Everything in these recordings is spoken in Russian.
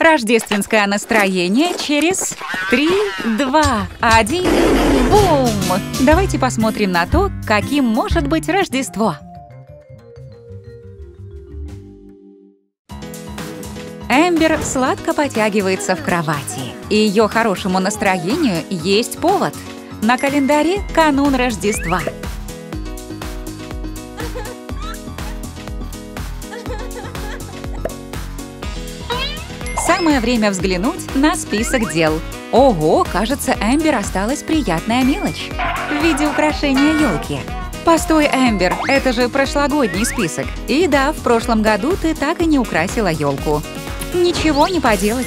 Рождественское настроение через 3, 2, 1, бум! Давайте посмотрим на то, каким может быть Рождество. Эмбер сладко потягивается в кровати. И ее хорошему настроению есть повод. На календаре канун Рождества. Самое время взглянуть на список дел. Ого, кажется, Эмбер осталась приятная мелочь в виде украшения елки. Постой, Эмбер, это же прошлогодний список. И да, в прошлом году ты так и не украсила елку. Ничего не поделать.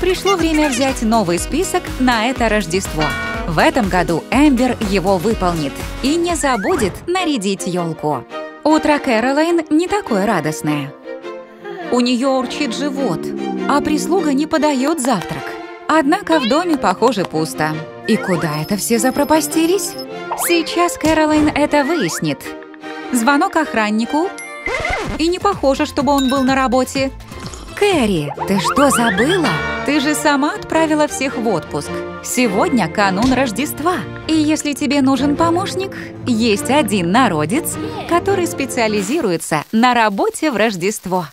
Пришло время взять новый список на это Рождество. В этом году Эмбер его выполнит и не забудет нарядить елку. Утро Кэролайн не такое радостное. У нее урчит живот, а прислуга не подает завтрак. Однако в доме, похоже, пусто. И куда это все запропастились? Сейчас Кэролайн это выяснит. Звонок охраннику. И не похоже, чтобы он был на работе. Кэрри, ты что, забыла? Ты же сама отправила всех в отпуск. Сегодня канун Рождества. И если тебе нужен помощник, есть один народец, который специализируется на работе в Рождество.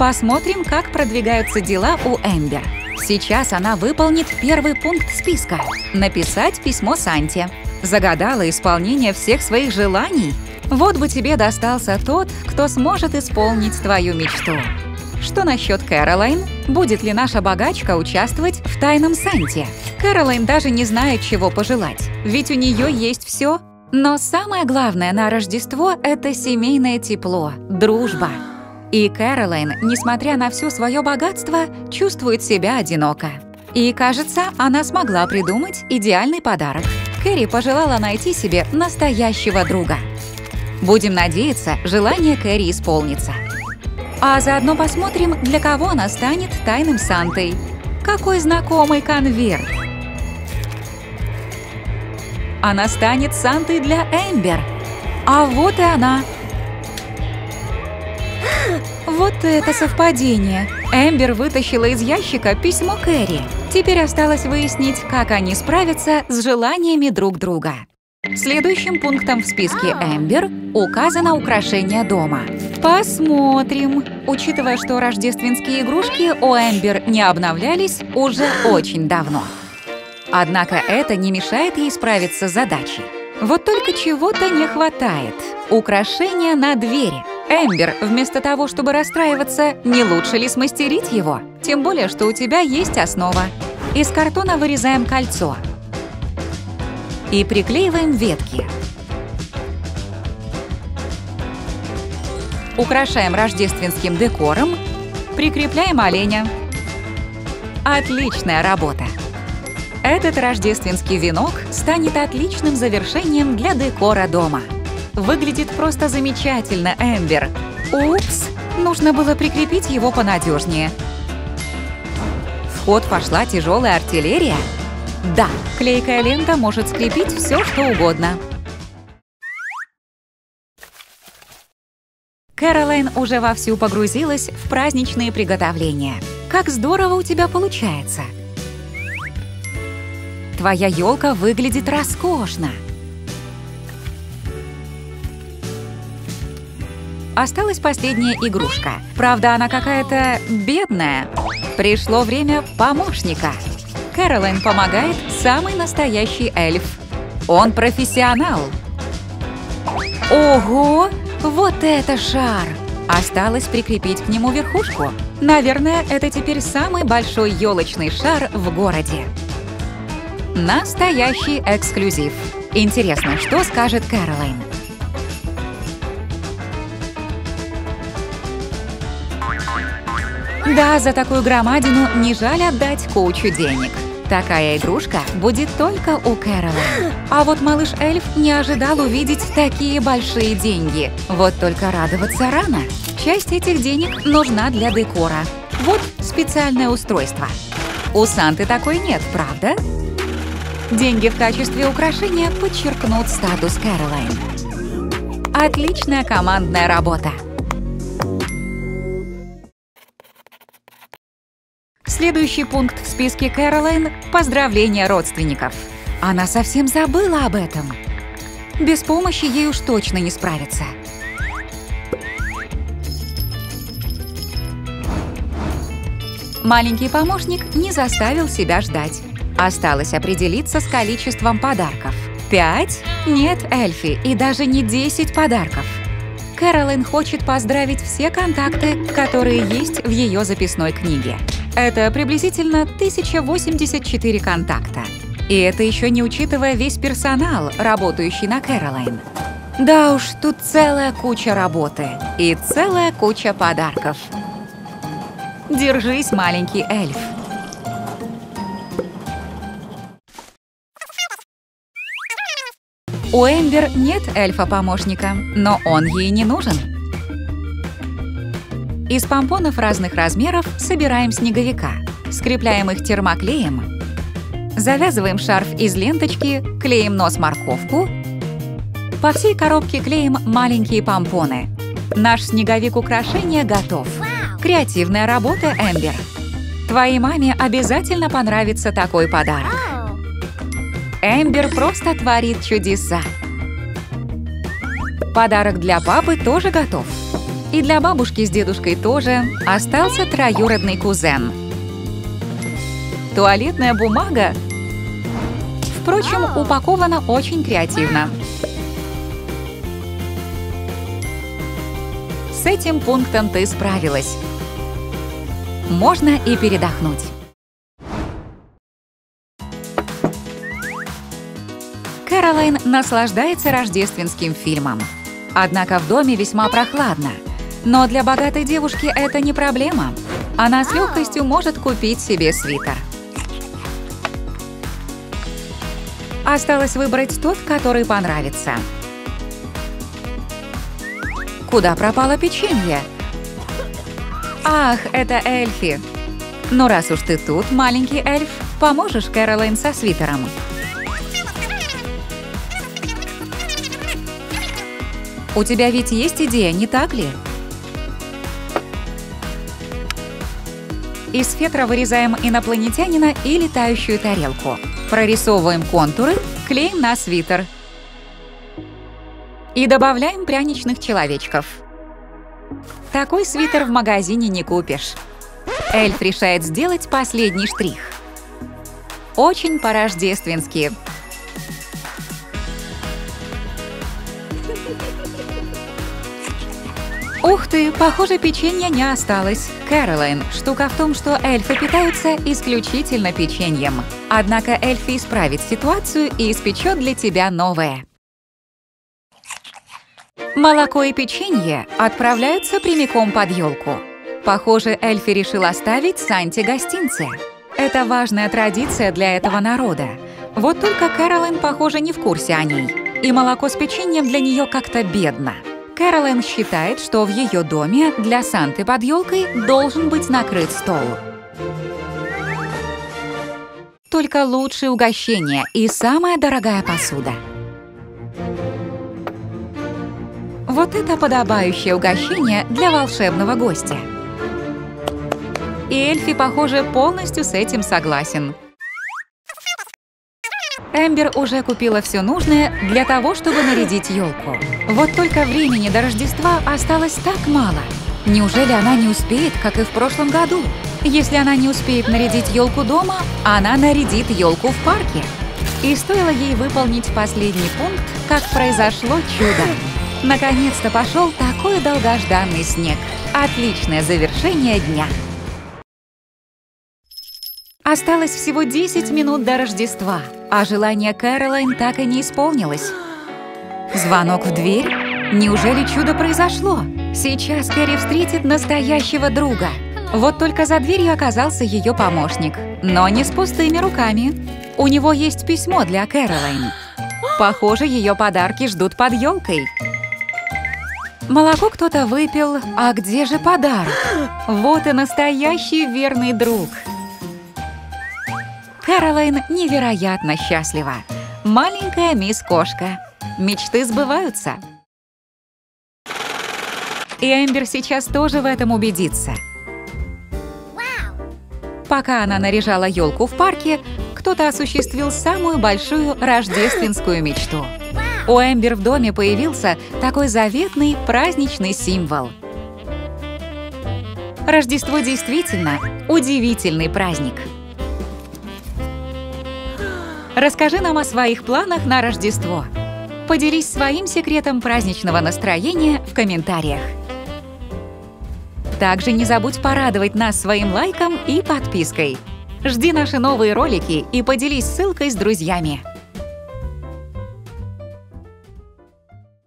Посмотрим, как продвигаются дела у Эмбер. Сейчас она выполнит первый пункт списка – написать письмо Санте. Загадала исполнение всех своих желаний? Вот бы тебе достался тот, кто сможет исполнить твою мечту. Что насчет Кэролайн? Будет ли наша богачка участвовать в тайном Санте? Кэролайн даже не знает, чего пожелать, ведь у нее есть все. Но самое главное на Рождество – это семейное тепло, дружба. И Кэролайн, несмотря на все свое богатство, чувствует себя одиноко. И, кажется, она смогла придумать идеальный подарок. Кэрри пожелала найти себе настоящего друга. Будем надеяться, желание Кэрри исполнится. А заодно посмотрим, для кого она станет тайным Сантой. Какой знакомый конверт! Она станет Сантой для Эмбер. А вот и она. Вот это совпадение! Эмбер вытащила из ящика письмо Кэрри. Теперь осталось выяснить, как они справятся с желаниями друг друга. Следующим пунктом в списке Эмбер указано украшение дома. Посмотрим. Учитывая, что рождественские игрушки у Эмбер не обновлялись уже очень давно. Однако это не мешает ей справиться с задачей. Вот только чего-то не хватает. Украшения на двери. Эмбер, вместо того, чтобы расстраиваться, не лучше ли смастерить его? Тем более, что у тебя есть основа. Из картона вырезаем кольцо. И приклеиваем ветки. Украшаем рождественским декором. Прикрепляем оленя. Отличная работа! Этот рождественский венок станет отличным завершением для декора дома. Выглядит просто замечательно, Эмбер. Упс, нужно было прикрепить его понадежнее. В ход пошла тяжелая артиллерия? Да, клейкая лента может скрепить все, что угодно. Кэролайн уже вовсю погрузилась в праздничные приготовления. Как здорово у тебя получается! Твоя елка выглядит роскошно! Осталась последняя игрушка. Правда, она какая-то бедная. Пришло время помощника. Кэролайн помогает самый настоящий эльф. Он профессионал. Ого! Вот это шар! Осталось прикрепить к нему верхушку. Наверное, это теперь самый большой елочный шар в городе. Настоящий эксклюзив. Интересно, что скажет Кэролайн? Да, за такую громадину не жаль отдать кучу денег. Такая игрушка будет только у Кэрола. А вот малыш-эльф не ожидал увидеть такие большие деньги. Вот только радоваться рано. Часть этих денег нужна для декора. Вот специальное устройство. У Санты такой нет, правда? Деньги в качестве украшения подчеркнут статус Кэролайн. Отличная командная работа! Следующий пункт в списке Кэролайн – поздравления родственников. Она совсем забыла об этом. Без помощи ей уж точно не справиться. Маленький помощник не заставил себя ждать. Осталось определиться с количеством подарков. Пять? Нет, Эльфи, и даже не десять подарков. Кэролин хочет поздравить все контакты, которые есть в ее записной книге. Это приблизительно 1084 контакта. И это еще не учитывая весь персонал, работающий на Кэролайн. Да уж, тут целая куча работы и целая куча подарков. Держись, маленький эльф. У Эмбер нет эльфа-помощника, но он ей не нужен. Из помпонов разных размеров собираем снеговика, скрепляем их термоклеем, завязываем шарф из ленточки, клеим нос-морковку, по всей коробке клеим маленькие помпоны. Наш снеговик украшения готов. Креативная работа, Эмбер. Твоей маме обязательно понравится такой подарок. Эмбер просто творит чудеса. Подарок для папы тоже готов. И для бабушки с дедушкой тоже остался троюродный кузен. Туалетная бумага, впрочем, упакована очень креативно. С этим пунктом ты справилась. Можно и передохнуть. Кэролайн наслаждается рождественским фильмом. Однако в доме весьма прохладно. Но для богатой девушки это не проблема. Она с легкостью может купить себе свитер. Осталось выбрать тот, который понравится. Куда пропало печенье? Ах, это Эльфи. Ну раз уж ты тут, маленький эльф, поможешь Кэролайн со свитером? У тебя ведь есть идея, не так ли? Из фетра вырезаем инопланетянина и летающую тарелку. Прорисовываем контуры, клеим на свитер. И добавляем пряничных человечков. Такой свитер в магазине не купишь. Эльф решает сделать последний штрих. Очень по-рождественски. Ух ты, похоже, печенья не осталось. Кэролайн, штука в том, что эльфы питаются исключительно печеньем. Однако эльфи исправит ситуацию и испечет для тебя новое. Молоко и печенье отправляются прямиком под елку. Похоже, Эльфи решил оставить Санте гостинцы. Это важная традиция для этого народа. Вот только Кэролайн, похоже, не в курсе о ней. И молоко с печеньем для нее как-то бедно. Кэролайн считает, что в ее доме для Санты под елкой должен быть накрыт стол. Только лучшие угощения и самая дорогая посуда. Вот это подобающее угощение для волшебного гостя. И Эльфи, похоже, полностью с этим согласен. Эмбер уже купила все нужное для того, чтобы нарядить елку. Вот только времени до Рождества осталось так мало. Неужели она не успеет, как и в прошлом году? Если она не успеет нарядить елку дома, она нарядит елку в парке. И стоило ей выполнить последний пункт, как произошло чудо. Наконец-то пошел такой долгожданный снег. Отличное завершение дня. Осталось всего 10 минут до Рождества, а желание Кэролайн так и не исполнилось. Звонок в дверь? Неужели чудо произошло? Сейчас Кэрри встретит настоящего друга. Вот только за дверью оказался ее помощник. Но не с пустыми руками. У него есть письмо для Кэролайн. Похоже, ее подарки ждут под елкой. Молоко кто-то выпил, а где же подарок? Вот и настоящий верный друг. Кэролайн невероятно счастлива. Маленькая мисс Кошка. Мечты сбываются. И Эмбер сейчас тоже в этом убедится. Пока она наряжала елку в парке, кто-то осуществил самую большую рождественскую мечту. У Эмбер в доме появился такой заветный праздничный символ. Рождество действительно удивительный праздник. Расскажи нам о своих планах на Рождество. Поделись своим секретом праздничного настроения в комментариях. Также не забудь порадовать нас своим лайком и подпиской. Жди наши новые ролики и поделись ссылкой с друзьями.